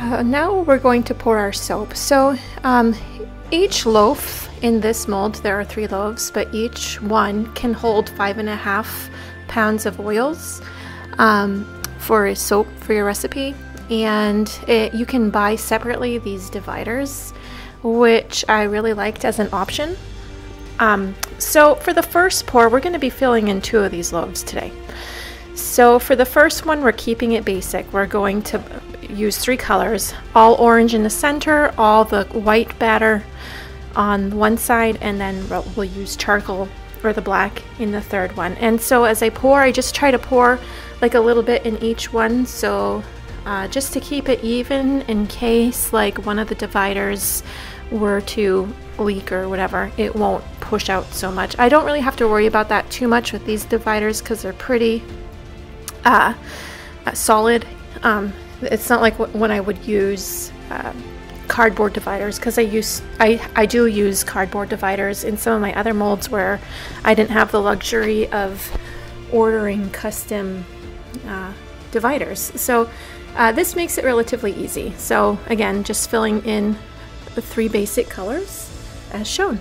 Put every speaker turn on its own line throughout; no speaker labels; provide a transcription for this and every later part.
Uh, now we're going to pour our soap. So um, each loaf in this mold, there are three loaves, but each one can hold five and a half pounds of oils um, for soap for your recipe. And it, you can buy separately these dividers, which I really liked as an option. Um, so for the first pour, we're going to be filling in two of these loaves today. So for the first one, we're keeping it basic. We're going to use three colors, all orange in the center, all the white batter on one side, and then we'll use charcoal or the black in the third one. And so as I pour, I just try to pour like a little bit in each one. So uh, just to keep it even in case like one of the dividers were to leak or whatever, it won't push out so much. I don't really have to worry about that too much with these dividers because they're pretty uh, uh, solid. Um, it's not like when I would use uh, cardboard dividers because I use I, I do use cardboard dividers in some of my other molds where I didn't have the luxury of ordering custom uh, dividers. So uh, this makes it relatively easy. So again, just filling in the three basic colors as shown.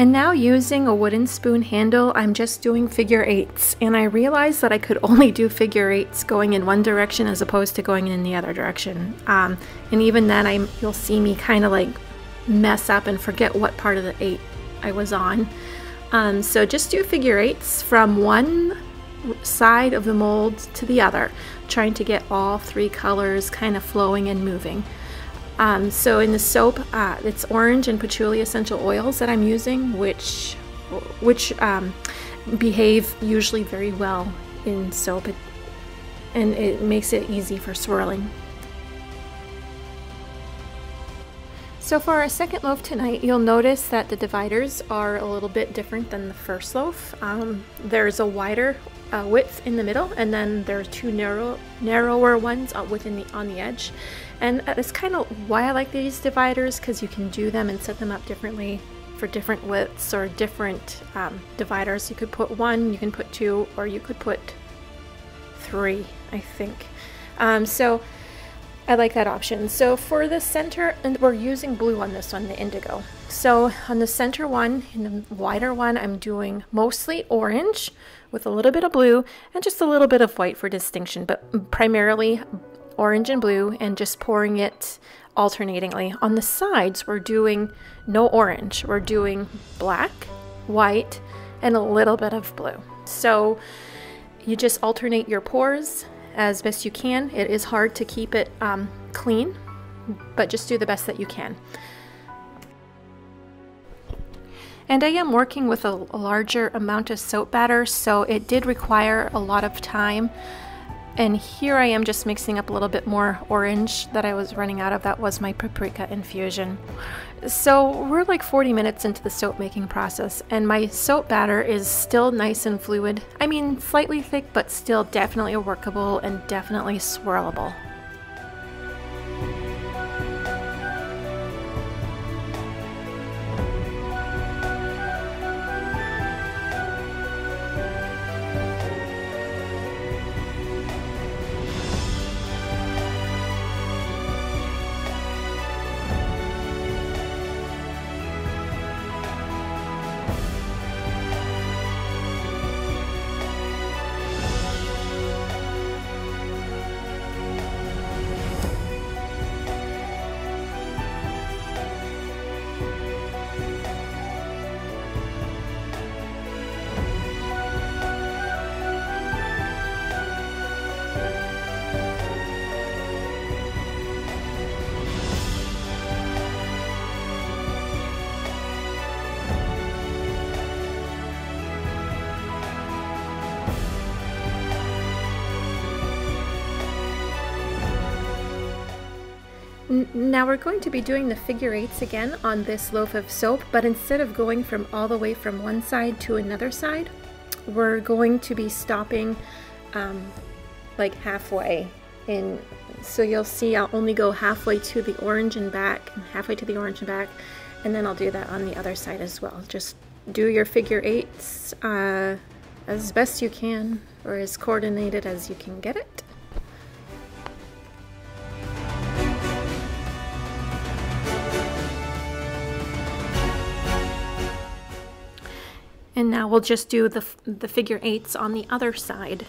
And now using a wooden spoon handle, I'm just doing figure eights. And I realized that I could only do figure eights going in one direction as opposed to going in the other direction. Um, and even then, I you'll see me kind of like mess up and forget what part of the eight I was on. Um, so just do figure eights from one side of the mold to the other, trying to get all three colors kind of flowing and moving. Um, so in the soap, uh, it's orange and patchouli essential oils that I'm using, which which um, behave usually very well in soap, it, and it makes it easy for swirling. So for our second loaf tonight, you'll notice that the dividers are a little bit different than the first loaf. Um, there's a wider uh, width in the middle, and then there are two narrow, narrower ones uh, within the on the edge. And that's kind of why I like these dividers because you can do them and set them up differently for different widths or different um, dividers. You could put one, you can put two, or you could put three, I think. Um, so I like that option. So for the center, and we're using blue on this one, the indigo. So on the center one, in the wider one, I'm doing mostly orange with a little bit of blue and just a little bit of white for distinction, but primarily orange and blue, and just pouring it alternatingly. On the sides, we're doing no orange. We're doing black, white, and a little bit of blue. So you just alternate your pours as best you can. It is hard to keep it um, clean, but just do the best that you can. And I am working with a, larger amount of soap batter, so it did require a lot of time and here I am just mixing up a little bit more orange that I was running out of. That was my paprika infusion. So we're like 40 minutes into the soap making process and my soap batter is still nice and fluid. I mean, slightly thick, but still definitely workable and definitely swirlable. Now we're going to be doing the figure eights again on this loaf of soap, but instead of going from all the way from one side to another side, we're going to be stopping um, like halfway. And so you'll see I'll only go halfway to the orange and back, and halfway to the orange and back, and then I'll do that on the other side as well. Just do your figure eights uh, as best you can, or as coordinated as you can get it. And now we'll just do the, the figure eights on the other side.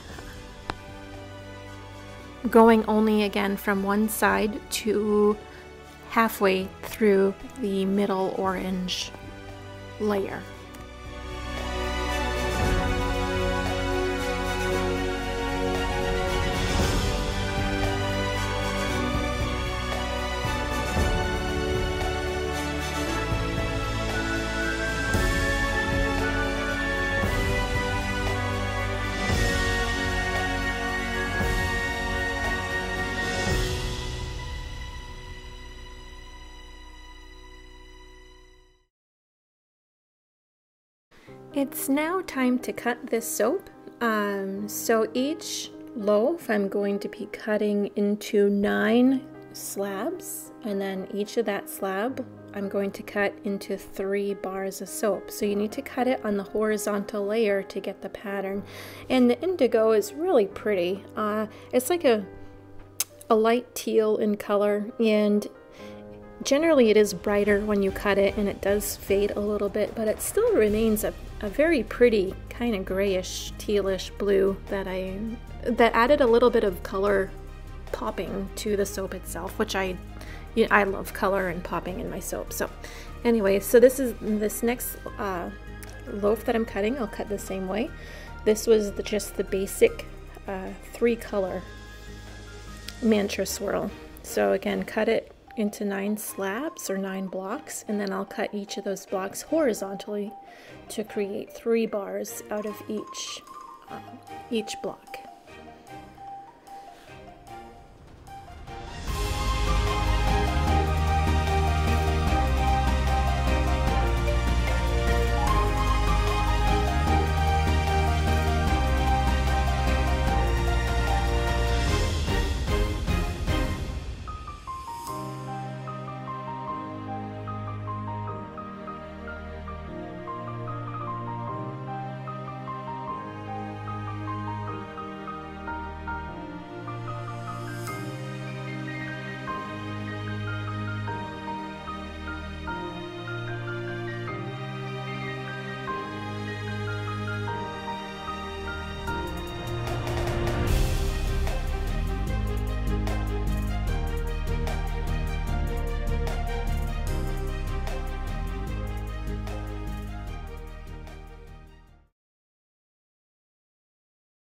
Going only again from one side to halfway through the middle orange layer. It's now time to cut this soap. Um, so each loaf I'm going to be cutting into nine slabs and then each of that slab I'm going to cut into three bars of soap. So you need to cut it on the horizontal layer to get the pattern. And the indigo is really pretty. Uh, it's like a, a light teal in color and Generally it is brighter when you cut it and it does fade a little bit, but it still remains a, a very pretty kind of grayish tealish blue that I that added a little bit of color popping to the soap itself, which I you know, I love color and popping in my soap. So anyway, so this is this next uh, loaf that I'm cutting, I'll cut the same way. This was the, just the basic uh, three color mantra swirl. So again, cut it into nine slabs or nine blocks and then I'll cut each of those blocks horizontally to create three bars out of each uh, each block.